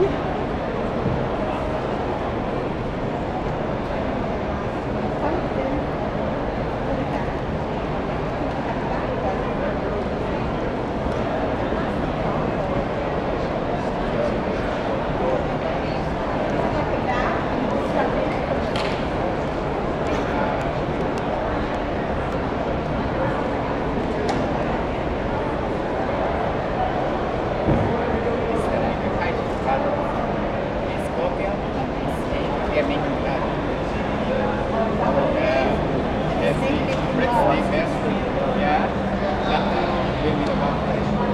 We recommend you yeah.